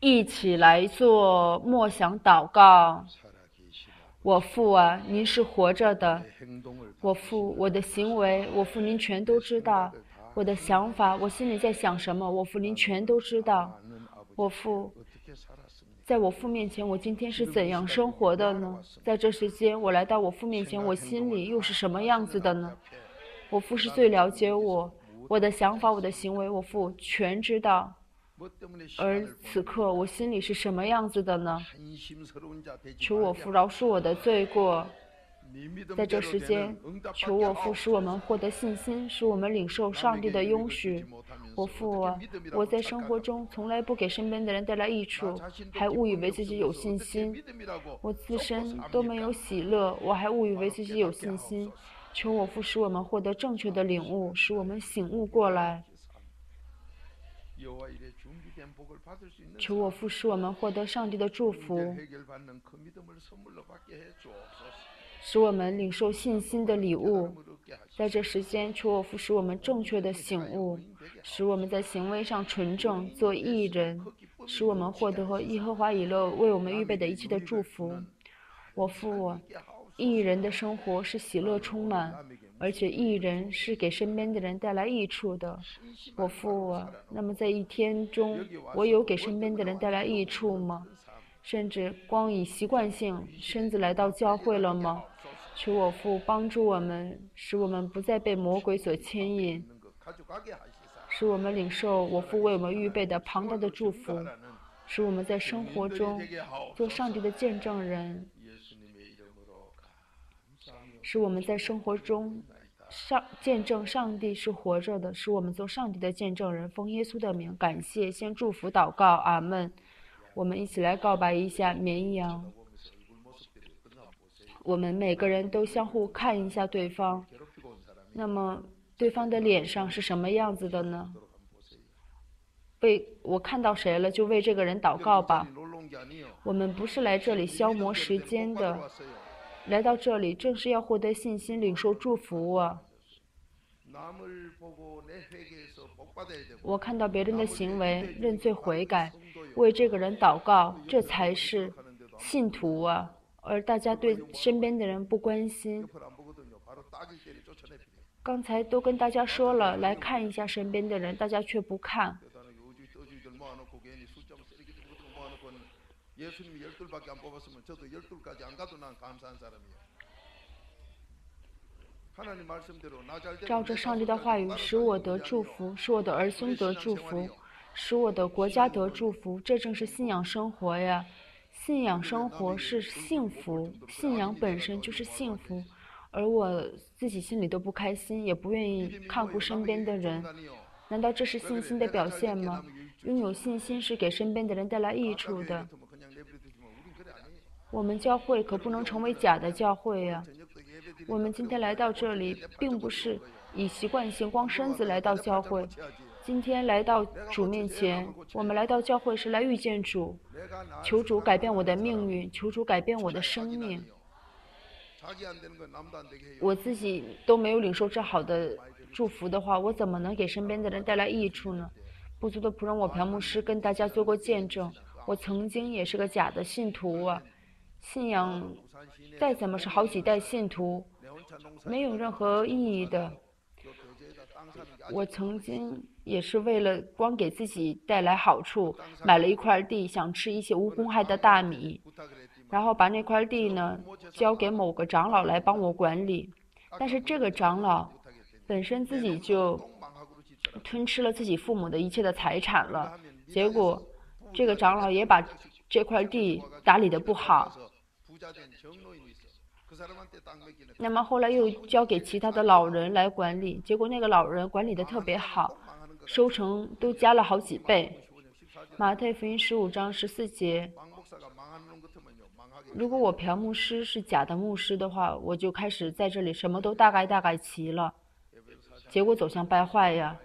一起来做默想祷告。我父啊，您是活着的。我父，我的行为，我父，您全都知道。我的想法，我心里在想什么，我父，您全都知道。我父，在我父面前，我今天是怎样生活的呢？在这时间，我来到我父面前，我心里又是什么样子的呢？我父是最了解我，我的想法，我的行为，我父全知道。而此刻我心里是什么样子的呢？求我父饶恕我的罪过。在这时间，求我父使我们获得信心，使我们领受上帝的拥许。我父啊，我在生活中从来不给身边的人带来益处，还误以为自己有信心。我自身都没有喜乐，我还误以为自己有信心。求我父使我们获得正确的领悟，使我们醒悟过来。求我父使我们获得上帝的祝福，使我们领受信心的礼物。在这时间，求我父使我们正确的醒悟，使我们在行为上纯正，做义人，使我们获得和耶和华以勒为我们预备的一切的祝福。我父我，义人的生活是喜乐充满。而且艺人是给身边的人带来益处的，我父啊，那么在一天中，我有给身边的人带来益处吗？甚至光以习惯性身子来到教会了吗？求我父帮助我们，使我们不再被魔鬼所牵引，使我们领受我父为我们预备的庞大的祝福，使我们在生活中做上帝的见证人。使我们在生活中上见证上帝是活着的，使我们做上帝的见证人。奉耶稣的名，感谢，先祝福祷告，阿门。我们一起来告白一下绵羊。我们每个人都相互看一下对方，那么对方的脸上是什么样子的呢？为我看到谁了，就为这个人祷告吧。我们不是来这里消磨时间的。来到这里，正是要获得信心，领受祝福啊！我看到别人的行为，认罪悔改，为这个人祷告，这才是信徒啊！而大家对身边的人不关心。刚才都跟大家说了，来看一下身边的人，大家却不看。照着上帝的话语，使我得祝福，使我的儿孙得祝福，使我的国家得祝福。这正是信仰生活呀！信仰生活是幸福，信仰本身就是幸福。而我自己心里都不开心，也不愿意看护身边的人，难道这是信心的表现吗？拥有信心是给身边的人带来益处的。我们教会可不能成为假的教会呀！我们今天来到这里，并不是以习惯性光身子来到教会。今天来到主面前，我们来到教会是来遇见主，求主改变我的命运，求主改变我的生命。我自己都没有领受这好的祝福的话，我怎么能给身边的人带来益处呢？不足的仆人，我朴牧师跟大家做过见证，我曾经也是个假的信徒啊。信仰再怎么是好几代信徒，没有任何意义的。我曾经也是为了光给自己带来好处，买了一块地，想吃一些无公害的大米，然后把那块地呢交给某个长老来帮我管理。但是这个长老本身自己就吞吃了自己父母的一切的财产了，结果这个长老也把这块地打理的不好。那么后来又交给其他的老人来管理，结果那个老人管理的特别好，收成都加了好几倍。马太福音十五章十四节，如果我朴牧师是假的牧师的话，我就开始在这里什么都大概大概齐了，结果走向败坏呀。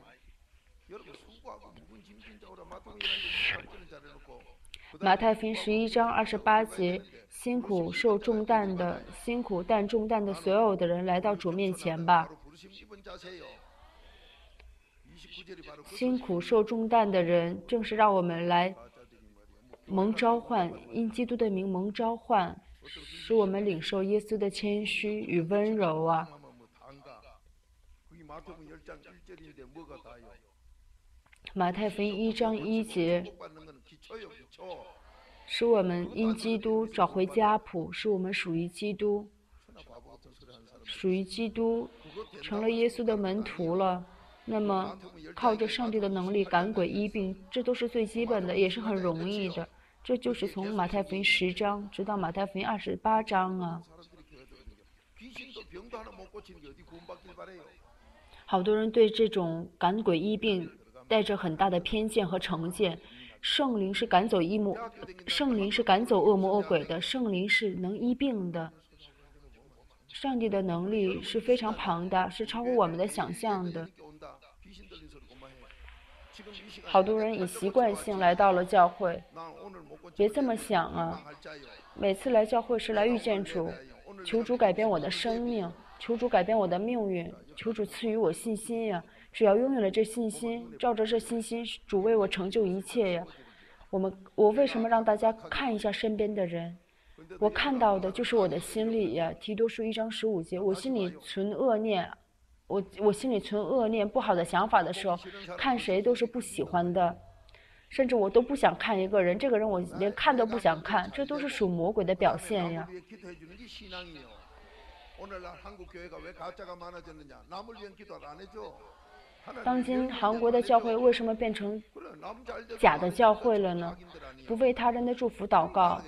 马太福音十一章二十八节。辛苦受重担的、辛苦担重担的所有的人来到主面前吧。辛苦受重担的人，正是让我们来蒙召唤，因基督的名蒙召唤，使我们领受耶稣的谦虚与温柔啊。马太福音一章一节，使我们因基督找回家谱，使我们属于基督，属于基督，成了耶稣的门徒了。那么，靠着上帝的能力赶鬼医病，这都是最基本的，也是很容易的。这就是从马太福音十章直到马太福音二十八章啊。好多人对这种赶鬼医病。带着很大的偏见和成见，圣灵是赶走异魔，圣灵是赶走恶魔恶鬼的，圣灵是能医病的。上帝的能力是非常庞大，是超乎我们的想象的。好多人以习惯性来到了教会，别这么想啊！每次来教会是来遇见主，求主改变我的生命，求主改变我的命运，求主赐予我信心呀！只要拥有了这信心，照着这信心，主为我成就一切呀！我们，我为什么让大家看一下身边的人？我看到的就是我的心里呀。提多书一章十五节，我心里存恶念，我我心里存恶念、不好的想法的时候，看谁都是不喜欢的，甚至我都不想看一个人，这个人我连看都不想看，这都是属魔鬼的表现呀。当今韩国的教会为什么变成假的教会了呢？不为他人的祝福祷告。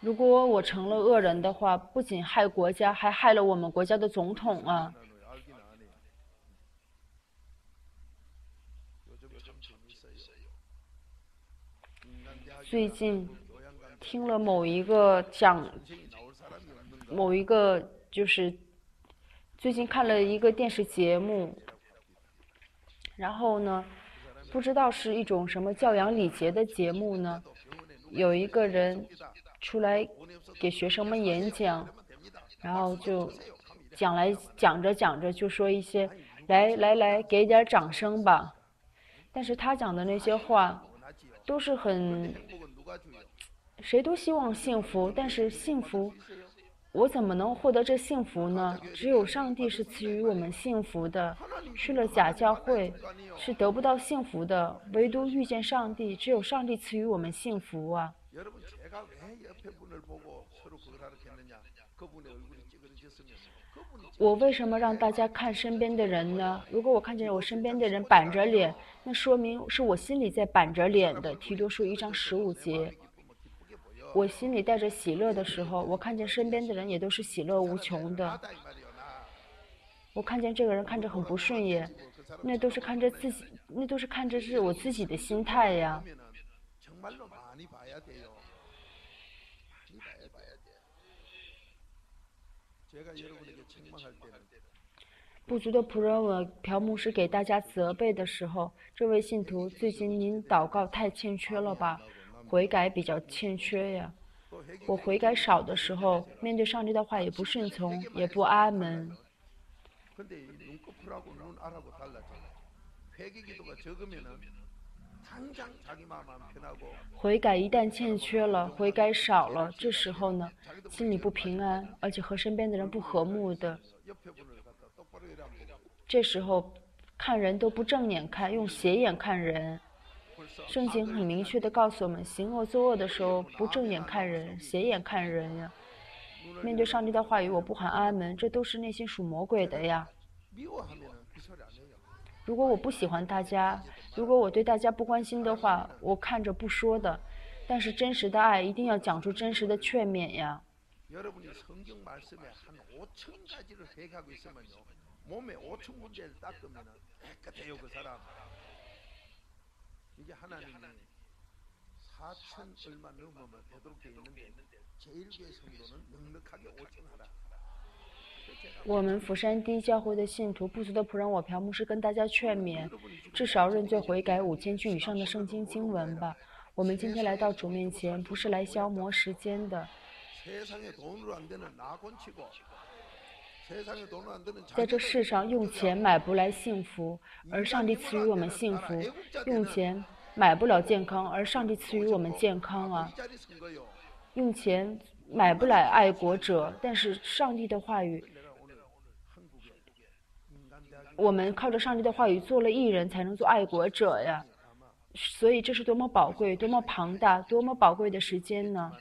如果我成了恶人的话，不仅害国家，还害了我们国家的总统啊！最近听了某一个讲，某一个就是最近看了一个电视节目，然后呢，不知道是一种什么教养礼节的节目呢？有一个人出来给学生们演讲，然后就讲来讲着讲着就说一些，来来来，给点掌声吧。但是他讲的那些话都是很。谁都希望幸福，但是幸福，我怎么能获得这幸福呢？只有上帝是赐予我们幸福的。去了假教会，是得不到幸福的。唯独遇见上帝，只有上帝赐予我们幸福啊！我为什么让大家看身边的人呢？如果我看见我身边的人板着脸，那说明是我心里在板着脸的。提多书一章十五节。我心里带着喜乐的时候，我看见身边的人也都是喜乐无穷的。我看见这个人看着很不顺眼，那都是看着自己，那都是看着是我自己的心态呀。不足的仆人，我朴牧师给大家责备的时候，这位信徒最近您祷告太欠缺了吧？悔改比较欠缺呀，我悔改少的时候，面对上帝的话也不顺从，也不阿门。悔改一旦欠缺了，悔改少了，这时候呢，心里不平安，而且和身边的人不和睦的。这时候看人都不正眼看，用斜眼看人。圣经很明确的告诉我们，行恶作恶的时候不正眼看人，斜眼看人呀。面对上帝的话语，我不喊阿门，这都是内心属魔鬼的呀。如果我不喜欢大家，如果我对大家不关心的话，我看着不说的。但是真实的爱一定要讲出真实的劝勉呀。我们釜山第一教会的信徒不足的仆人，我朴牧师跟大家劝勉，至少认罪悔改五千句以上的圣经经文吧。我们今天来到主面前，不是来消磨时间的，在这世上，用钱买不来幸福，而上帝赐予我们幸福；用钱买不了健康，而上帝赐予我们健康啊！用钱买不来爱国者，但是上帝的话语，我们靠着上帝的话语做了艺人，才能做爱国者呀！所以这是多么宝贵、多么庞大、多么宝贵的时间呢？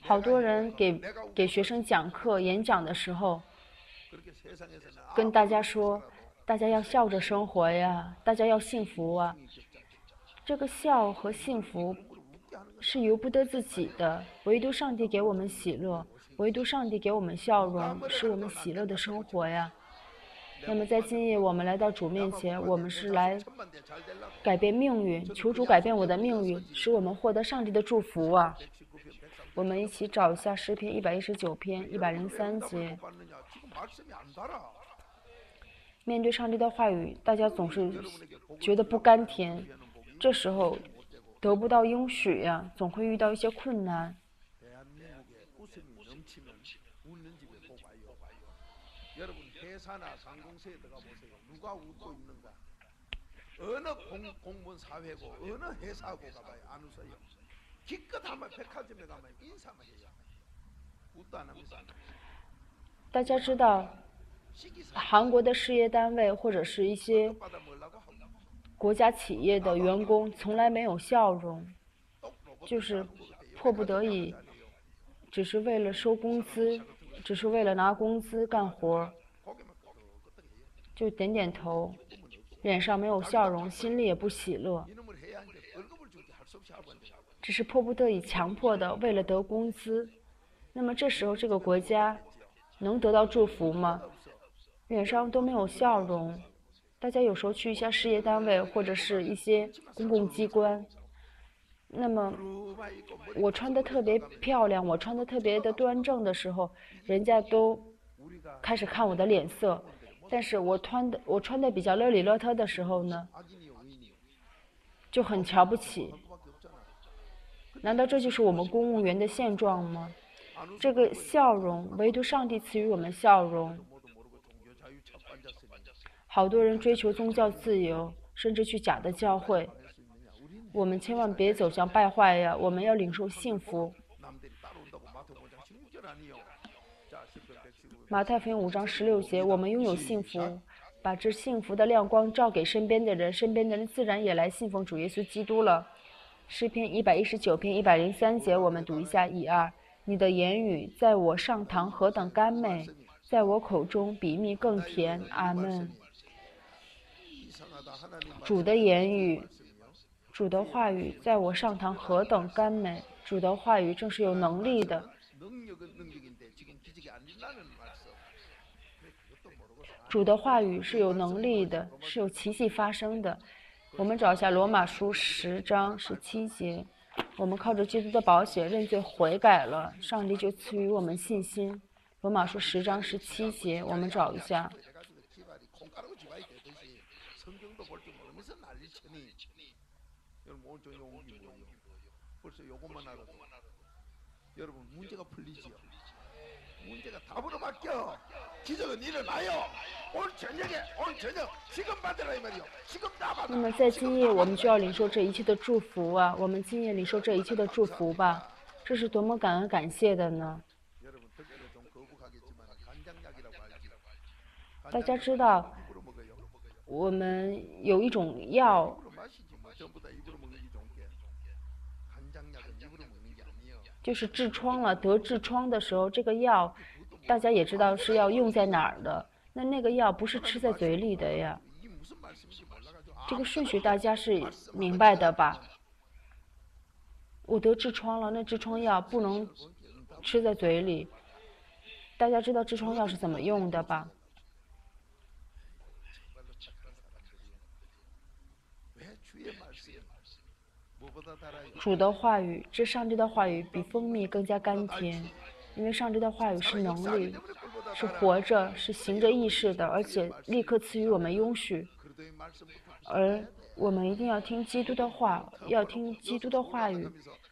好多人给给学生讲课、演讲的时候，跟大家说，大家要笑着生活呀，大家要幸福啊。这个笑和幸福。是由不得自己的，唯独上帝给我们喜乐，唯独上帝给我们笑容，是我们喜乐的生活呀。那么在今夜，我们来到主面前，我们是来改变命运，求主改变我的命运，使我们获得上帝的祝福啊。我们一起找一下诗篇一百一十九篇一百零三节。面对上帝的话语，大家总是觉得不甘甜，这时候。得不到应许呀，总会遇到一些困难。大家知道，韩国的事业单位或者是一些。国家企业的员工从来没有笑容，就是迫不得已，只是为了收工资，只是为了拿工资干活就点点头，脸上没有笑容，心里也不喜乐，只是迫不得已强迫的为了得工资。那么这时候这个国家能得到祝福吗？脸上都没有笑容。大家有时候去一下事业单位或者是一些公共机关，那么我穿的特别漂亮，我穿的特别的端正的时候，人家都开始看我的脸色；但是我穿的我穿的比较邋里邋遢的时候呢，就很瞧不起。难道这就是我们公务员的现状吗？这个笑容，唯独上帝赐予我们笑容。好多人追求宗教自由，甚至去假的教会。我们千万别走向败坏呀！我们要领受幸福。马太福音五章十六节，我们拥有幸福，把这幸福的亮光照给身边的人，身边的人自然也来信奉主耶稣基督了。诗篇一百一十九篇一百零三节，我们读一下一二。你的言语在我上膛何等甘美，在我口中比蜜更甜。阿门。主的言语，主的话语，在我上堂何等甘美！主的话语正是有能力的。主的话语是有能力的，是有奇迹发生的。我们找一下罗马书十章十七节，我们靠着基督的宝血认罪悔改了，上帝就赐予我们信心。罗马书十章十七节，我们找一下。那么在今夜，我们就要领受这一切的祝福啊！我们今夜领受这一切的祝福吧，这是多么感恩感谢的呢？大家知道，我们有一种药。就是痔疮了，得痔疮的时候，这个药，大家也知道是要用在哪儿的。那那个药不是吃在嘴里的呀。这个顺序大家是明白的吧？我得痔疮了，那痔疮药不能吃在嘴里，大家知道痔疮药是怎么用的吧？主的话语，这上帝的话语比蜂蜜更加甘甜，因为上帝的话语是能力，是活着，是行着意识的，而且立刻赐予我们拥许。而我们一定要听基督的话，要听基督的话语，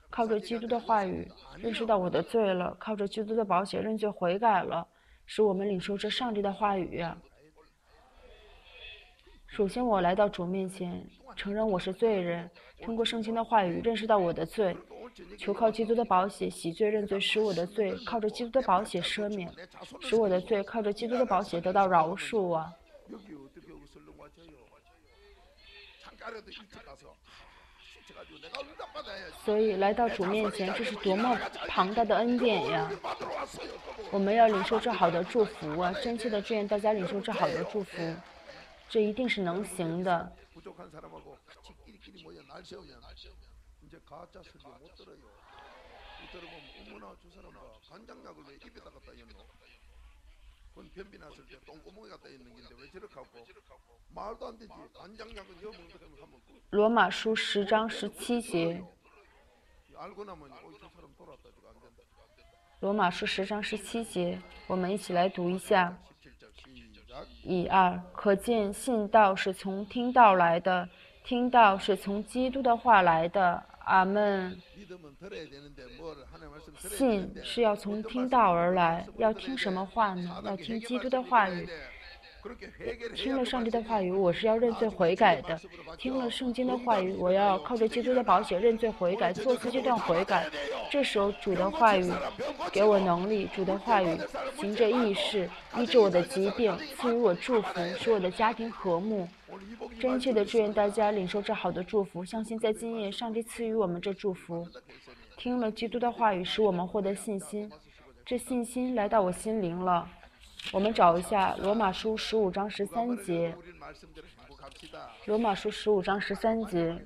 靠着基督的话语认识到我的罪了，靠着基督的保险认罪悔改了，使我们领受这上帝的话语。首先，我来到主面前，承认我是罪人。通过圣经的话语认识到我的罪，求靠基督的宝血洗罪认罪，使我的罪靠着基督的宝血赦免，使我的罪靠着基督的宝血得到饶恕啊！所以来到主面前，这是多么庞大的恩典呀！我们要领受这好的祝福啊！真切的祝愿大家领受这好的祝福，这一定是能行的。罗马书十章十七节。罗马书十章十七节，我们一起来读一下。一二，可见信道是从听道来的。听到是从基督的话来的，阿门。信是要从听到而来，要听什么话呢？要听基督的话语。听了上帝的话语，我是要认罪悔改的。听了圣经的话语，我要靠着基督的保险认罪悔改，做次阶段悔改。这时候主的话语给我能力，主的话语行着义事，医治我的疾病，赐予我祝福，使我的家庭和睦。真切的祝愿大家领受这好的祝福，相信在今夜上帝赐予我们这祝福。听了基督的话语，使我们获得信心，这信心来到我心灵了。我们找一下罗马书十五章十三节。罗马书十五章十三节。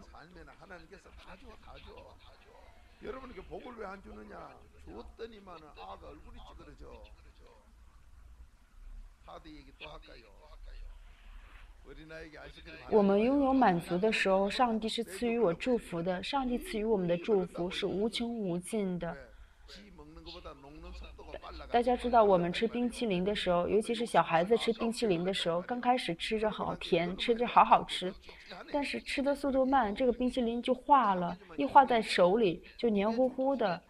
我们拥有满足的时候，上帝是赐予我祝福的。上帝赐予我们的祝福是无穷无尽的。大家知道，我们吃冰淇淋的时候，尤其是小孩子吃冰淇淋的时候，刚开始吃着好甜，吃着好好吃，但是吃的速度慢，这个冰淇淋就化了，一化在手里就黏糊糊的。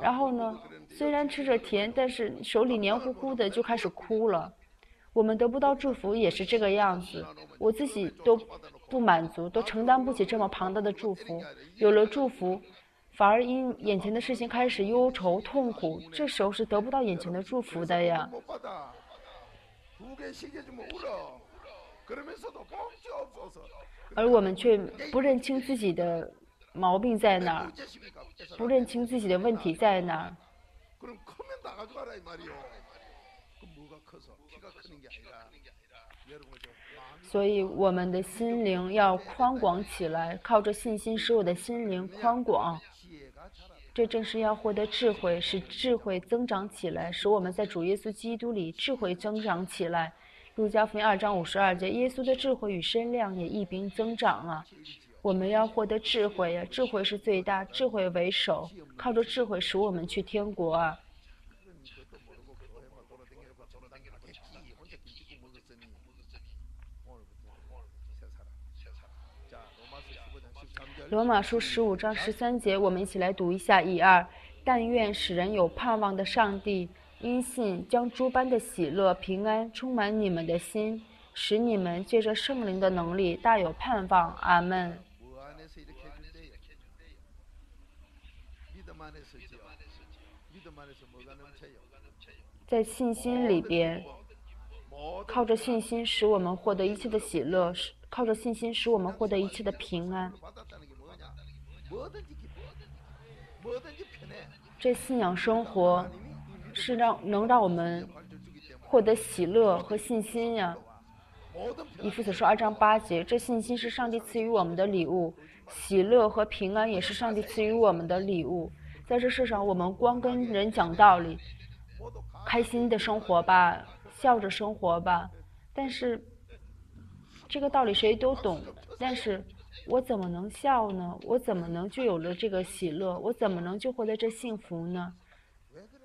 然后呢，虽然吃着甜，但是手里黏糊糊的就开始哭了。我们得不到祝福也是这个样子，我自己都不满足，都承担不起这么庞大的祝福。有了祝福。反而因眼前的事情开始忧愁痛苦，这时候是得不到眼前的祝福的呀。而我们却不认清自己的毛病在哪儿，不认清自己的问题在哪儿。所以我们的心灵要宽广起来，靠着信心使我的心灵宽广。这正是要获得智慧，使智慧增长起来，使我们在主耶稣基督里智慧增长起来。路加福音二章五十二节，耶稣的智慧与身量也一并增长啊！我们要获得智慧呀，智慧是最大，智慧为首，靠着智慧使我们去天国啊！罗马书十五章十三节，我们一起来读一下一二。但愿使人有盼望的上帝，因信将诸般的喜乐、平安充满你们的心，使你们借着圣灵的能力大有盼望。阿门。在信心里边，靠着信心使我们获得一切的喜乐，靠着信心使我们获得一切的平安。这信仰生活是让能让我们获得喜乐和信心呀。以弗所说二章八节，这信心是上帝赐予我们的礼物，喜乐和平安也是上帝赐予我们的礼物。在这世上，我们光跟人讲道理，开心的生活吧，笑着生活吧。但是这个道理谁都懂，但是我怎么能笑呢？我怎么能就有了这个喜乐？我怎么能就获得这幸福呢？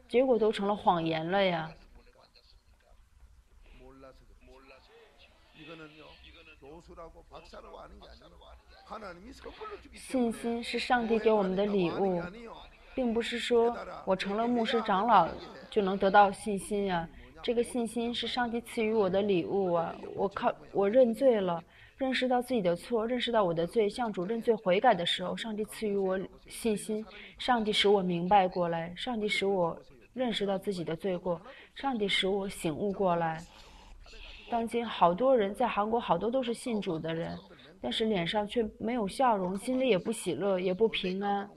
结果都成了谎言了呀！信心是上帝给我们的礼物，并不是说我成了牧师长老就能得到信心呀。这个信心是上帝赐予我的礼物啊！我靠，我认罪了，认识到自己的错，认识到我的罪，向主认罪悔改的时候，上帝赐予我信心，上帝使我明白过来，上帝使我认识到自己的罪过，上帝使我醒悟过来。当今好多人在韩国，好多都是信主的人。但是脸上却没有笑容，心里也不喜乐，也不平安。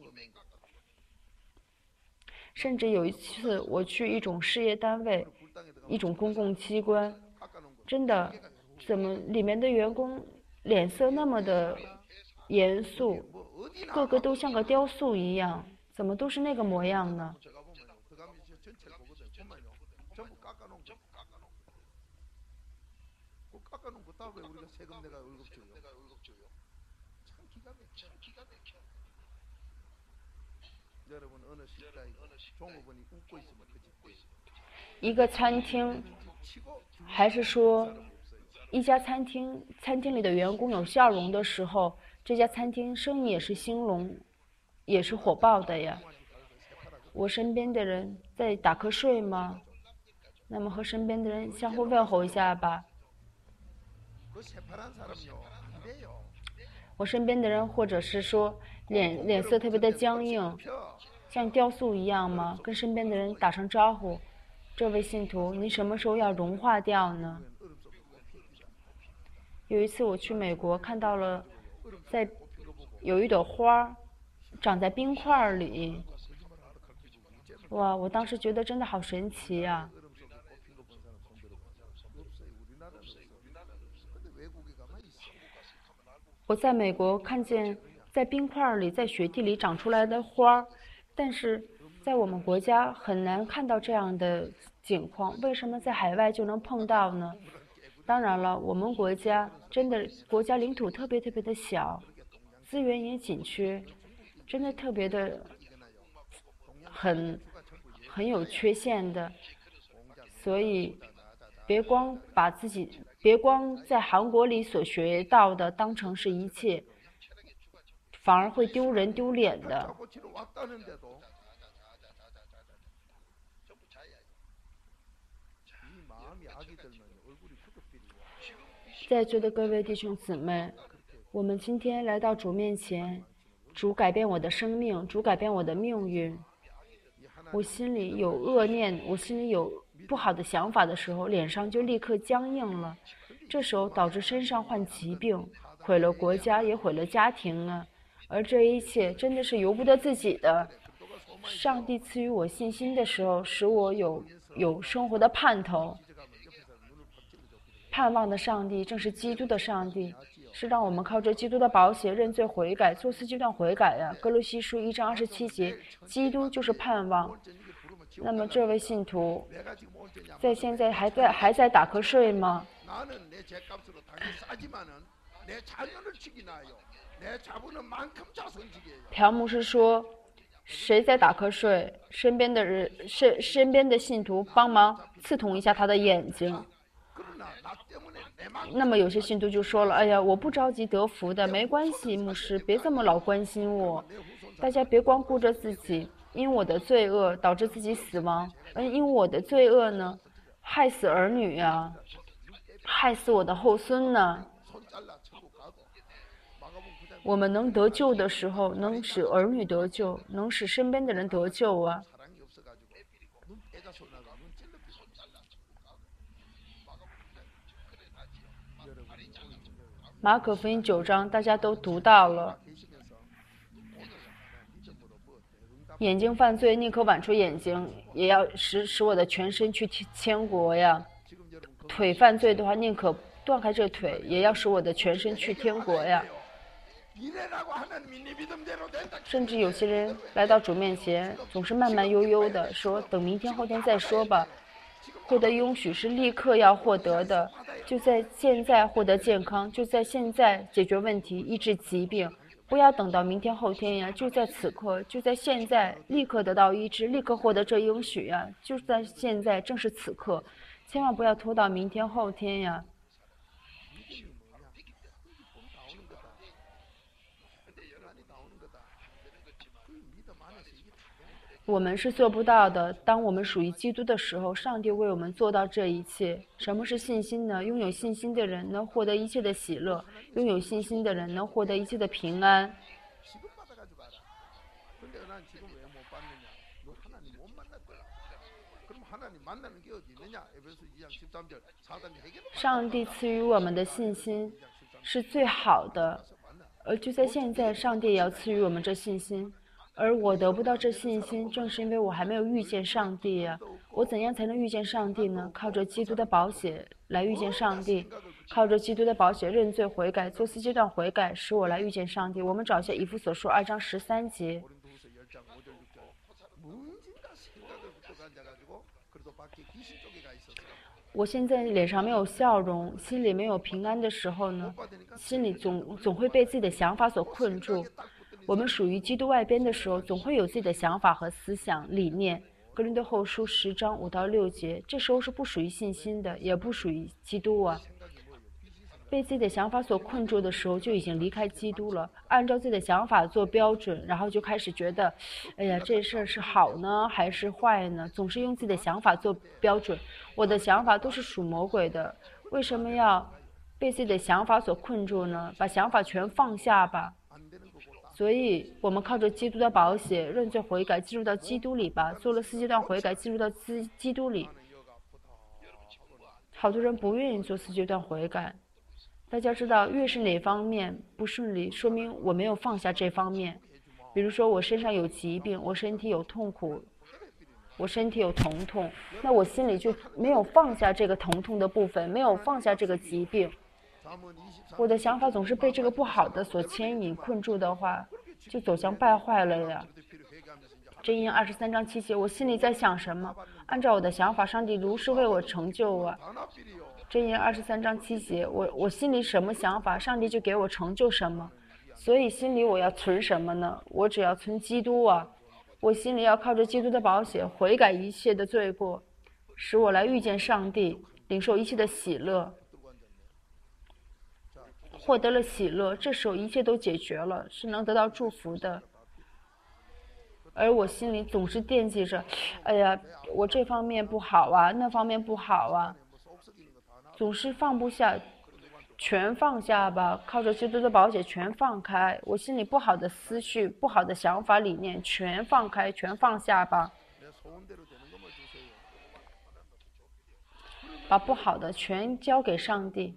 甚至有一次，我去一种事业单位，一种公共机关，真的，怎么里面的员工脸色那么的严肃，个个都像个雕塑一样，怎么都是那个模样呢？一个餐厅，还是说一家餐厅？餐厅里的员工有笑容的时候，这家餐厅生意也是兴隆，也是火爆的呀。我身边的人在打瞌睡吗？那么和身边的人相互问候一下吧。我身边的人，或者是说脸脸色特别的僵硬，像雕塑一样吗？跟身边的人打声招呼。这位信徒，您什么时候要融化掉呢？有一次我去美国，看到了在有一朵花长在冰块里，哇！我当时觉得真的好神奇呀。我在美国看见在冰块里、在雪地里长出来的花儿但是。在我们国家很难看到这样的景况，为什么在海外就能碰到呢？当然了，我们国家真的国家领土特别特别的小，资源也紧缺，真的特别的很很有缺陷的，所以别光把自己别光在韩国里所学到的当成是一切，反而会丢人丢脸的。在座的各位弟兄姊妹，我们今天来到主面前，主改变我的生命，主改变我的命运。我心里有恶念，我心里有不好的想法的时候，脸上就立刻僵硬了。这时候导致身上患疾病，毁了国家，也毁了家庭啊！而这一切真的是由不得自己的。上帝赐予我信心的时候，使我有有生活的盼头。盼望的上帝正是基督的上帝，是让我们靠着基督的宝血认罪悔改，做四阶段悔改呀。格罗西书一章二十七节，基督就是盼望。那么这位信徒，在现在还在还在打瞌睡吗？朴牧师说：“谁在打瞌睡？身边的人，身身边的信徒帮忙刺痛一下他的眼睛。”那么有些信徒就说了：“哎呀，我不着急得福的，没关系，牧师，别这么老关心我。大家别光顾着自己，因我的罪恶导致自己死亡，嗯，因我的罪恶呢，害死儿女呀，害死我的后孙呢。我们能得救的时候，能使儿女得救，能使身边的人得救啊。”马可福音九章，大家都读到了。眼睛犯罪，宁可剜出眼睛，也要使使我的全身去天国呀。腿犯罪的话，宁可断开这腿，也要使我的全身去天国呀。甚至有些人来到主面前，总是慢慢悠悠的说：“等明天后天再说吧。”获得允许是立刻要获得的，就在现在获得健康，就在现在解决问题，医治疾病。不要等到明天后天呀，就在此刻，就在现在，立刻得到医治，立刻获得这应许呀！就在现在，正是此刻，千万不要拖到明天后天呀。我们是做不到的。当我们属于基督的时候，上帝为我们做到这一切。什么是信心呢？拥有信心的人能获得一切的喜乐，拥有信心的人能获得一切的平安。上帝赐予我们的信心是最好的，而就在现在，上帝也要赐予我们这信心。而我得不到这信心，正是因为我还没有遇见上帝呀。我怎样才能遇见上帝呢？靠着基督的宝血来遇见上帝，靠着基督的宝血认罪悔改，做四阶段悔改，使我来遇见上帝。我们找一下以弗所书二章十三节。我现在脸上没有笑容，心里没有平安的时候呢，心里总总会被自己的想法所困住。我们属于基督外边的时候，总会有自己的想法和思想理念。格林多后书十章五到六节，这时候是不属于信心的，也不属于基督啊。被自己的想法所困住的时候，就已经离开基督了。按照自己的想法做标准，然后就开始觉得，哎呀，这事儿是好呢还是坏呢？总是用自己的想法做标准。我的想法都是属魔鬼的，为什么要被自己的想法所困住呢？把想法全放下吧。所以，我们靠着基督的保险认罪悔改，进入到基督里吧。做了四阶段悔改，进入到基基督里。好多人不愿意做四阶段悔改。大家知道，越是哪方面不顺利，说明我没有放下这方面。比如说，我身上有疾病，我身体有痛苦，我身体有疼痛，那我心里就没有放下这个疼痛的部分，没有放下这个疾病。我的想法总是被这个不好的所牵引困住的话，就走向败坏了呀。箴言二十三章七节，我心里在想什么？按照我的想法，上帝如是为我成就啊。箴言二十三章七节，我我心里什么想法，上帝就给我成就什么。所以心里我要存什么呢？我只要存基督啊。我心里要靠着基督的保险，悔改一切的罪过，使我来遇见上帝，领受一切的喜乐。获得了喜乐，这时候一切都解决了，是能得到祝福的。而我心里总是惦记着，哎呀，我这方面不好啊，那方面不好啊，总是放不下，全放下吧，靠着基督的保险全放开。我心里不好的思绪、不好的想法、理念全放开，全放下吧，把不好的全交给上帝。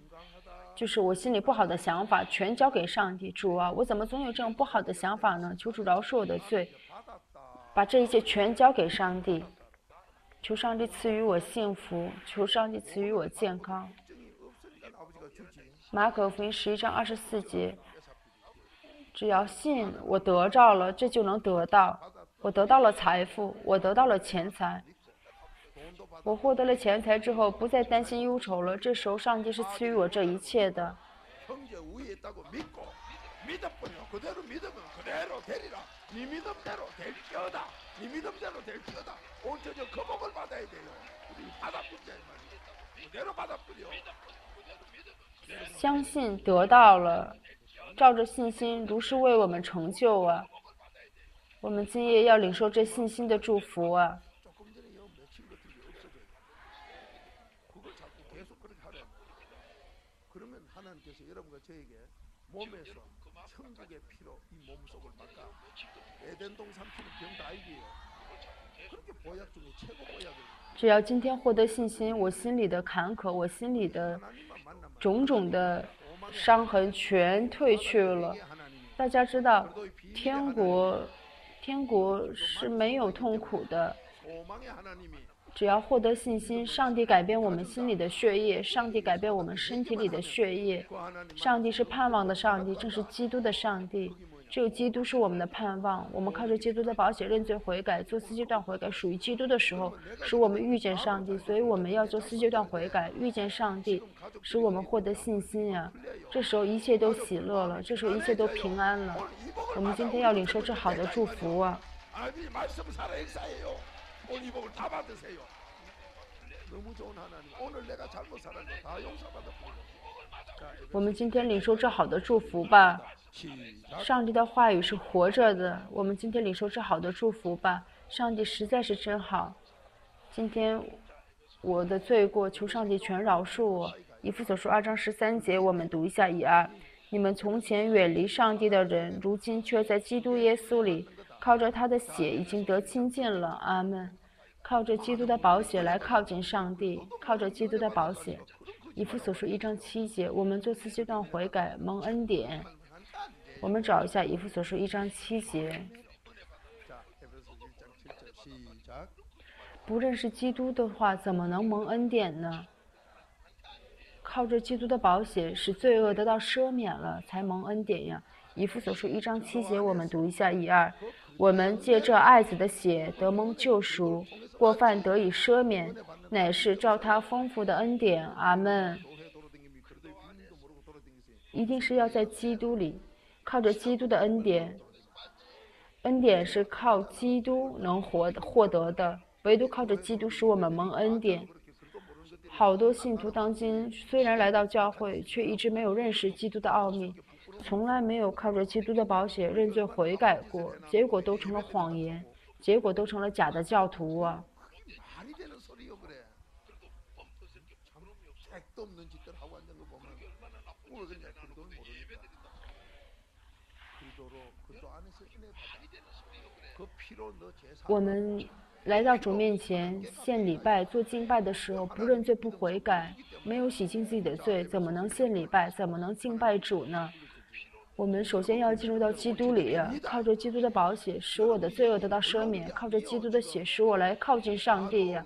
就是我心里不好的想法，全交给上帝。主啊，我怎么总有这种不好的想法呢？求主饶恕我的罪，把这一切全交给上帝。求上帝赐予我幸福，求上帝赐予我健康。马可福音十一章二十四节，只要信，我得着了，这就能得到。我得到了财富，我得到了钱财。我获得了钱财之后，不再担心忧愁了。这时候，上帝是赐予我这一切的。相信得到了，照着信心，如是为我们成就啊！我们今夜要领受这信心的祝福啊！只要今天获得信心，我心里的坎坷，我心里的种种的伤痕全退去了。大家知道，天国，天国是没有痛苦的。只要获得信心，上帝改变我们心里的血液，上帝改变我们身体里的血液。上帝是盼望的上帝，正是基督的上帝。只有基督是我们的盼望。我们靠着基督的保险认罪悔改，做四阶段悔改。属于基督的时候，使我们遇见上帝。所以我们要做四阶段悔改，遇见上帝，使我们获得信心呀。这时候一切都喜乐了，这时候一切都平安了。我们今天要领受这好的祝福啊！我们今天领受这好的祝福吧。上帝的话语是活着的。我们今天领受这好的祝福吧。上帝实在是真好。今天我的罪过，求上帝全饶恕我。以弗所书二章十三节，我们读一下一二。你们从前远离上帝的人，如今却在基督耶稣里，靠着他的血已经得亲近了。阿门。靠着基督的宝血来靠近上帝，靠着基督的宝血。以弗所书一章七节，我们做四阶段悔改，蒙恩典。我们找一下以弗所书一章七节。不认识基督的话，怎么能蒙恩典呢？靠着基督的保险，使罪恶得到赦免了，才蒙恩典呀。以弗所书一章七节，我们读一下一二。我们借这爱子的血得蒙救赎，过犯得以赦免，乃是照他丰富的恩典。阿门。一定是要在基督里。靠着基督的恩典，恩典是靠基督能活获得的，唯独靠着基督使我们蒙恩典。好多信徒当今虽然来到教会，却一直没有认识基督的奥秘，从来没有靠着基督的保险认罪悔改过，结果都成了谎言，结果都成了假的教徒啊！我们来到主面前献礼拜、做敬拜的时候，不认罪、不悔改，没有洗净自己的罪，怎么能献礼拜？怎么能敬拜主呢？我们首先要进入到基督里，靠着基督的宝血，使我的罪恶得到赦免；靠着基督的血，使我来靠近上帝呀。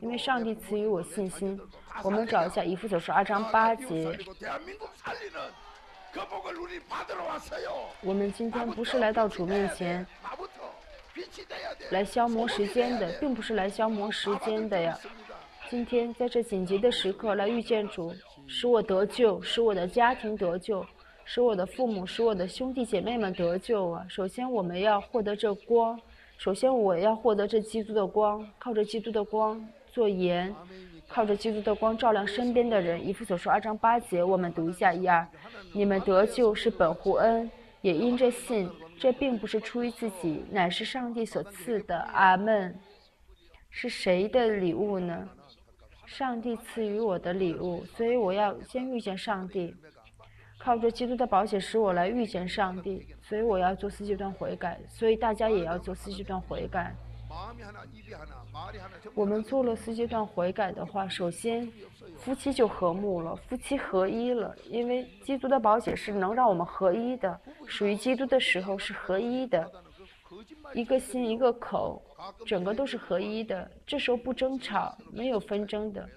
因为上帝赐予我信心。我们找一下以弗所书二章八节。我们今天不是来到主面前。来消磨时间的，并不是来消磨时间的呀。今天在这紧急的时刻来遇见主，使我得救，使我的家庭得救，使我的父母，使我的兄弟姐妹们得救啊！首先我们要获得这光，首先我要获得这基督的光，靠着基督的光做盐，靠着基督的光照亮身边的人。以弗所说二章八节，我们读一下一二：你们得救是本乎恩，也因着信。这并不是出于自己，乃是上帝所赐的。阿门。是谁的礼物呢？上帝赐予我的礼物，所以我要先遇见上帝。靠着基督的保险使我来遇见上帝，所以我要做四阶段悔改。所以大家也要做四阶段悔改。我们做了四阶段悔改的话，首先。夫妻就和睦了，夫妻合一了，因为基督的保险是能让我们合一的，属于基督的时候是合一的，一个心一个口，整个都是合一的。这时候不争吵，没有纷争的，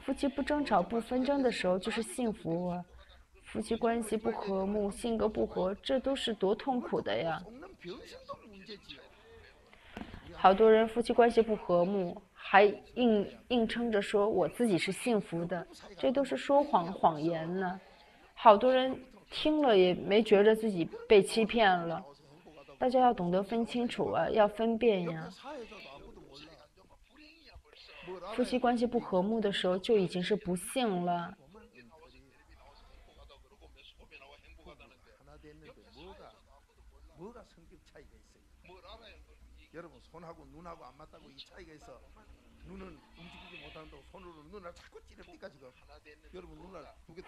夫妻不争吵不纷争的时候就是幸福啊。夫妻关系不和睦，性格不合，这都是多痛苦的呀。好多人夫妻关系不和睦。还硬硬撑着说我自己是幸福的，这都是说谎谎言呢。好多人听了也没觉着自己被欺骗了。大家要懂得分清楚啊，要分辨呀。夫妻关系不和睦的时候就已经是不幸了。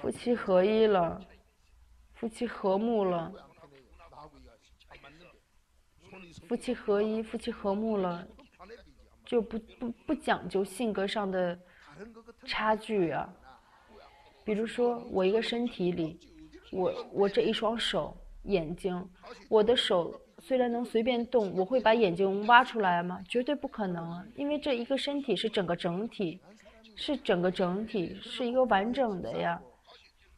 夫妻合一了，夫妻和睦了，夫妻合一，夫妻和睦了，就不不不讲究性格上的差距啊。比如说，我一个身体里，我我这一双手、眼睛，我的手。虽然能随便动，我会把眼睛挖出来吗？绝对不可能啊！因为这一个身体是整个整体，是整个整体，是一个完整的呀。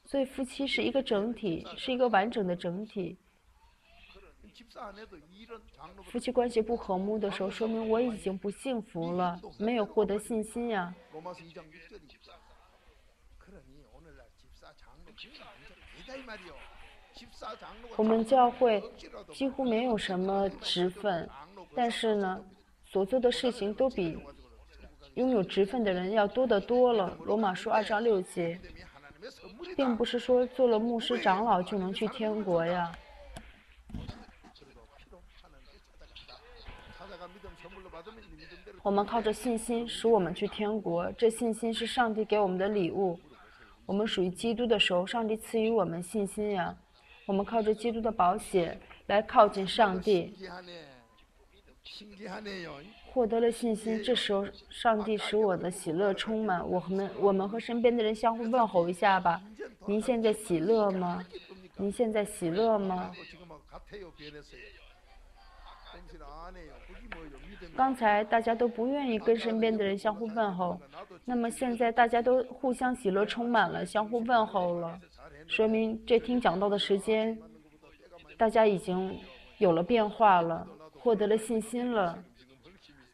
所以夫妻是一个整体，是一个完整的整体。夫妻关系不和睦的时候，说明我已经不幸福了，没有获得信心呀。我们教会几乎没有什么职分，但是呢，所做的事情都比拥有职分的人要多得多了。罗马书二章六节，并不是说做了牧师长老就能去天国呀。我们靠着信心使我们去天国，这信心是上帝给我们的礼物。我们属于基督的时候，上帝赐予我们信心呀。我们靠着基督的保险来靠近上帝，获得了信心。这时候，上帝使我的喜乐充满。我们我们和身边的人相互问候一下吧。您现在喜乐吗？您现在喜乐吗？刚才大家都不愿意跟身边的人相互问候，那么现在大家都互相喜乐充满了，相互问候了。说明这听讲道的时间，大家已经有了变化了，获得了信心了。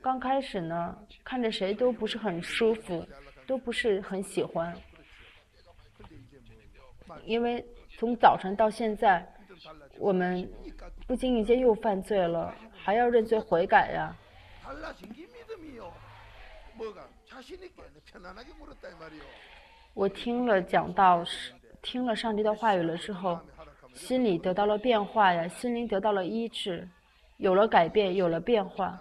刚开始呢，看着谁都不是很舒服，都不是很喜欢，因为从早晨到现在，我们不经意间又犯罪了，还要认罪悔改呀。我听了讲道是。听了上帝的话语了之后，心里得到了变化呀，心灵得到了医治，有了改变，有了变化。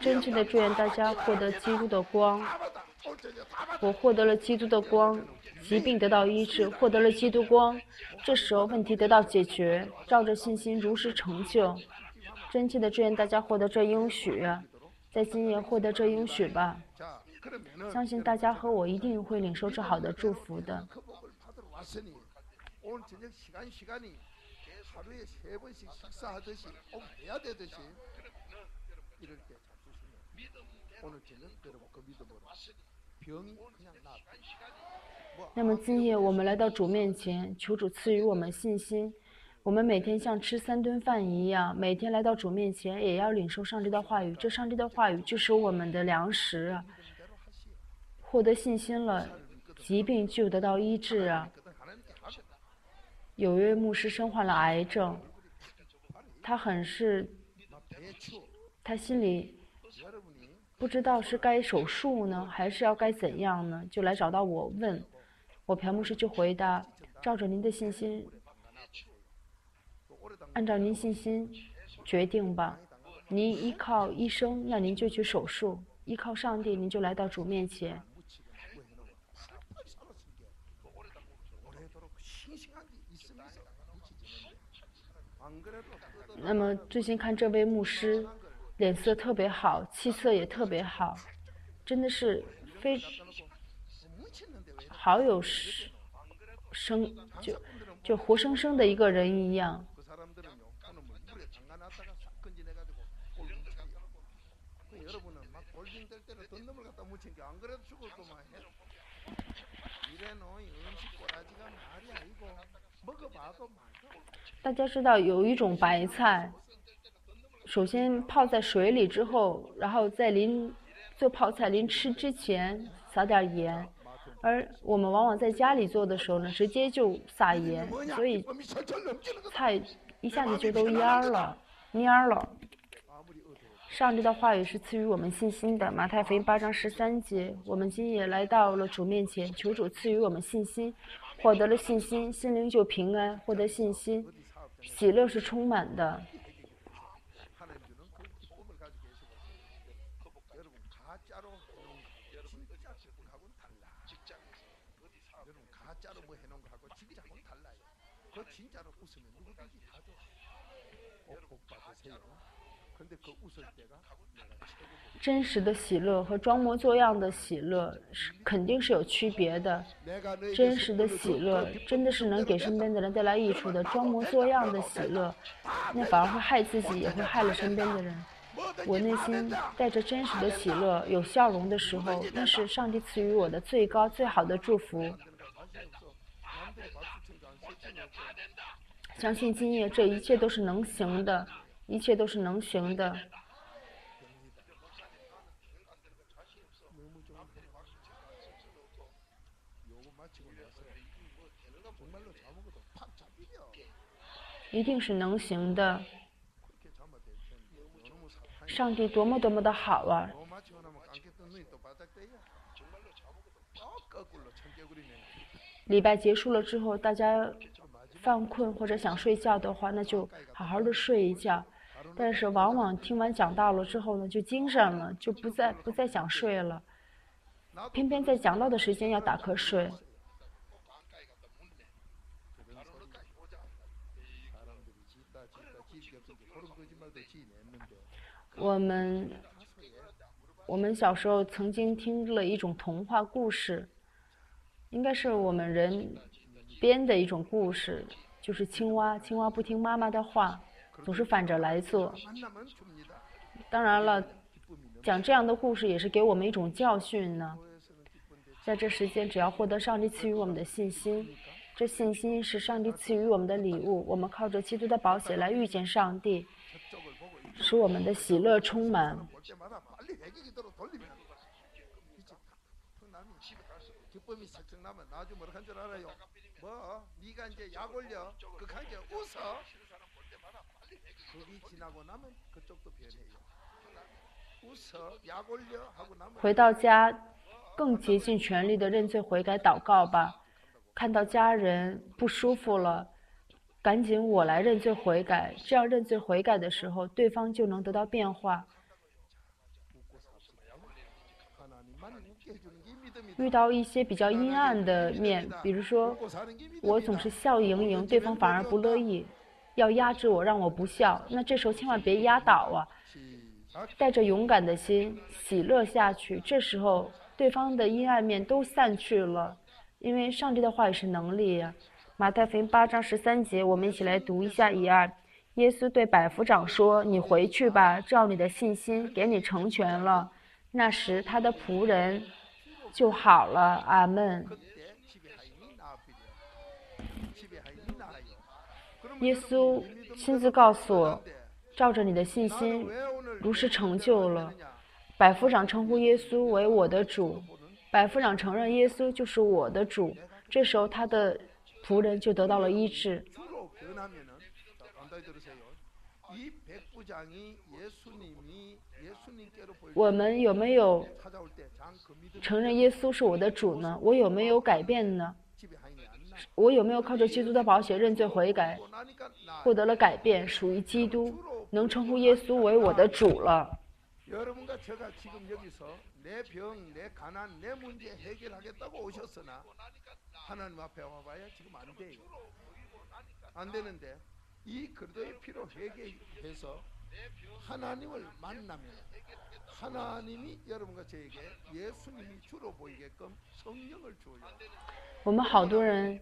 真正的祝愿大家获得基督的光。我获得了基督的光，疾病得到医治，获得了基督光，这时候问题得到解决，照着信心如实成就。真切的祝愿大家获得这应许，在今夜获得这应许吧。相信大家和我一定会领受这好的祝福的。那么今夜我们来到主面前，求主赐予我们信心。我们每天像吃三顿饭一样，每天来到主面前，也要领受上帝的话语。这上帝的话语就是我们的粮食。获得信心了，疾病就得到医治啊。有一位牧师身患了癌症，他很是，他心里不知道是该手术呢，还是要该怎样呢？就来找到我问，我朴牧师就回答：照着您的信心，按照您信心决定吧。您依靠医生，那您就去手术；依靠上帝，您就来到主面前。那么最近看这位牧师，脸色特别好，气色也特别好，真的是非好有生就就活生生的一个人一样。大家知道有一种白菜，首先泡在水里之后，然后在临做泡菜临吃之前撒点盐，而我们往往在家里做的时候呢，直接就撒盐，所以菜一下子就都蔫了，蔫了。上帝的话语是赐予我们信心的，马太福音八章十三节，我们今夜来到了主面前，求主赐予我们信心，获得了信心，心灵就平安，获得信心。喜乐是充满的。真实的喜乐和装模作样的喜乐是肯定是有区别的。真实的喜乐真的是能给身边的人带来益处的，装模作样的喜乐，那反而会害自己，也会害了身边的人。我内心带着真实的喜乐，有笑容的时候，那是上帝赐予我的最高最好的祝福。相信今夜这一切都是能行的，一切都是能行的。一定是能行的。上帝多么多么的好啊！礼拜结束了之后，大家犯困或者想睡觉的话，那就好好的睡一觉。但是往往听完讲道了之后呢，就精神了，就不再不再想睡了。偏偏在讲道的时间要打瞌睡。我们我们小时候曾经听了一种童话故事，应该是我们人编的一种故事，就是青蛙。青蛙不听妈妈的话，总是反着来做。当然了，讲这样的故事也是给我们一种教训呢。在这时间，只要获得上帝赐予我们的信心，这信心是上帝赐予我们的礼物。我们靠着基督的宝血来遇见上帝。使我们的喜乐充满。回到家，更竭尽全力的认罪悔改祷告吧。看到家人不舒服了。赶紧我来认罪悔改，这样认罪悔改的时候，对方就能得到变化。遇到一些比较阴暗的面，比如说我总是笑盈盈，对方反而不乐意，要压制我，让我不笑，那这时候千万别压倒啊，带着勇敢的心，喜乐下去，这时候对方的阴暗面都散去了，因为上帝的话语是能力呀。马太福音八章十三节，我们一起来读一下一二。耶稣对百夫长说：“你回去吧，照你的信心给你成全了。”那时他的仆人就好了。阿门。耶稣亲自告诉我：“照着你的信心，如是成就了。”百夫长称呼耶稣为我的主，百夫长承认耶稣就是我的主。这时候他的。仆人就得到了医治。我们有没有承认耶稣是我的主呢？我有没有改变呢？我有没有靠着基督的宝血认罪悔改，获得了改变，属于基督，能称呼耶稣为我的主了？我们好多人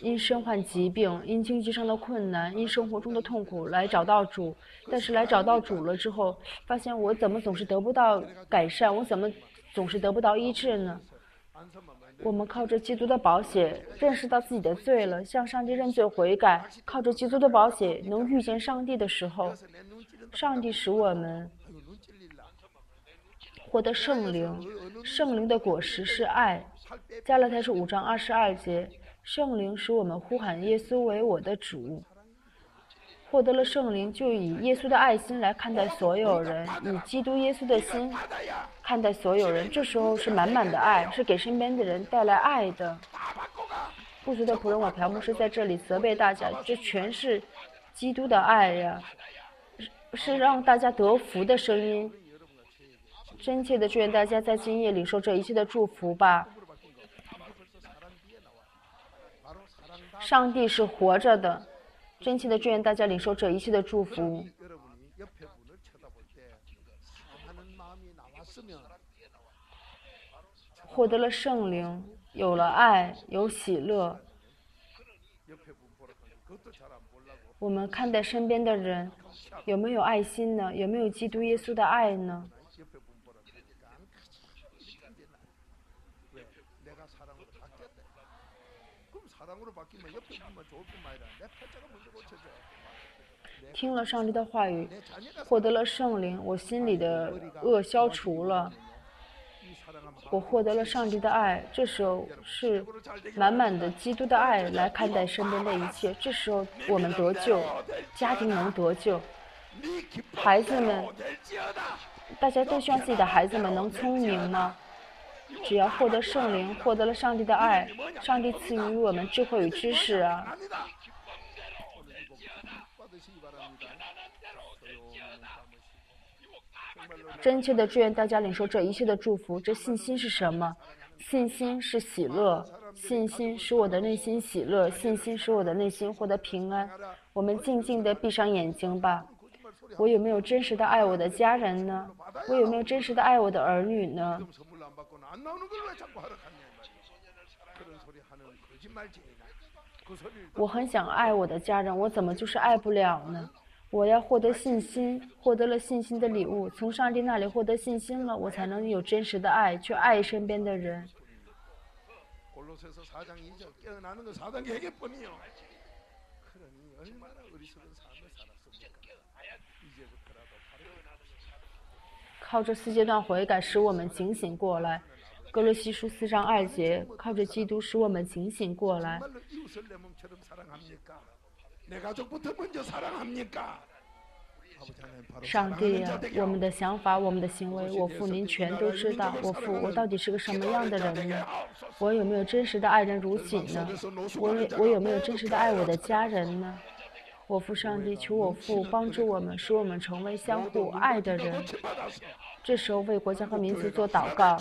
因身患疾病、因经济上的困难、因生活中的痛苦来找到主，但是来找到主了之后，发现我怎么总是得不到改善，我怎么总是得不到医治呢？我们靠着基督的宝血认识到自己的罪了，向上帝认罪悔改，靠着基督的宝血能遇见上帝的时候，上帝使我们获得圣灵。圣灵的果实是爱。加勒泰是五章二十二节，圣灵使我们呼喊耶稣为我的主。获得了圣灵，就以耶稣的爱心来看待所有人，以基督耶稣的心看待所有人。这时候是满满的爱，是给身边的人带来爱的。不足的仆人，我朴牧师在这里责备大家，这全是基督的爱呀，是让大家得福的声音。真切的祝愿大家在今夜领受这一切的祝福吧。上帝是活着的。真切的祝愿大家领受这一切的祝福。获得了圣灵，有了爱，有喜乐。我们看待身边的人，有没有爱心呢？有没有基督耶稣的爱呢？听了上帝的话语，获得了圣灵，我心里的恶消除了。我获得了上帝的爱，这时候是满满的基督的爱来看待身边的一切。这时候我们得救，家庭能得救，孩子们，大家都希望自己的孩子们能聪明吗？只要获得圣灵，获得了上帝的爱，上帝赐予我们智慧与知识啊。真切的祝愿大家领受这一切的祝福。这信心是什么？信心是喜乐，信心使我的内心喜乐，信心使我的内心获得平安。我们静静地闭上眼睛吧。我有没有真实的爱我的家人呢？我有没有真实的爱我的儿女呢？我很想爱我的家人，我怎么就是爱不了呢？我要获得信心，获得了信心的礼物，从上帝那里获得信心了，我才能有真实的爱，去爱身边的人。靠着四阶段悔改，使我们警醒过来。格罗西书四章二节，靠着基督，使我们警醒过来。上帝呀，我们的想法，我们的行为，我父您全都知道。我父，我到底是个什么样的人呢？我有没有真实的爱人如己呢？我我有没有真实的爱我的家人呢？我父上帝，求我父帮助我们，使我们成为相互爱的人。这时候为国家和民族做祷告。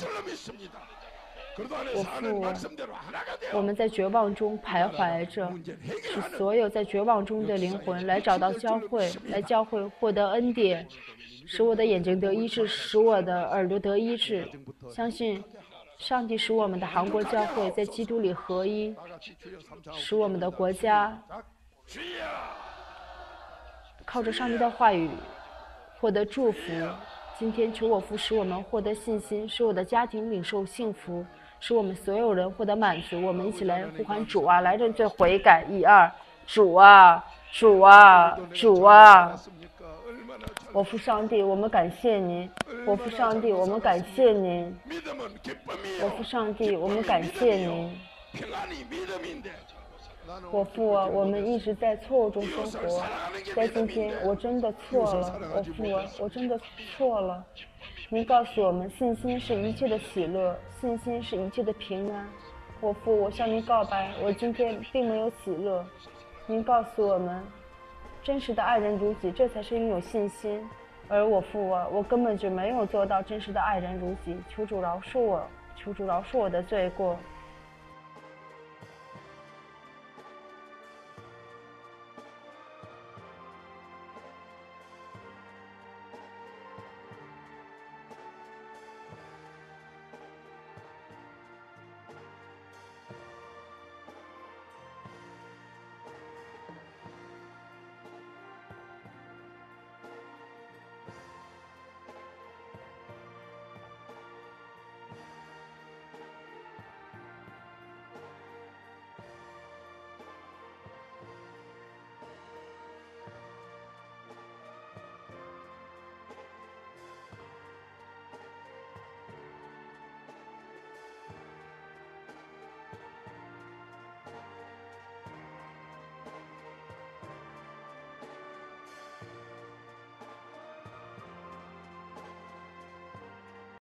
我父，我们在绝望中徘徊着，使所有在绝望中的灵魂来找到教会，来教会获得恩典，使我的眼睛得医治，使我的耳朵得医治。相信上帝使我们的韩国教会在基督里合一，使我们的国家靠着上帝的话语获得祝福。今天求我父使我们获得信心，使我的家庭领受幸福。使我们所有人获得满足，我们一起来呼喊主啊，来认罪悔改，一二，主啊，主啊，主啊！我父上帝，我们感谢您，我父上帝，我们感谢您，我父上帝，我们感谢您。我父啊，我们一直在错误中生活，在今天我真的错了，我父，我真的错了。您告诉我们，信心是一切的喜乐，信心是一切的平安。我父，我向您告白，我今天并没有喜乐。您告诉我们，真实的爱人如己，这才是拥有信心。而我父啊，我根本就没有做到真实的爱人如己。求主饶恕我，求主饶恕我的罪过。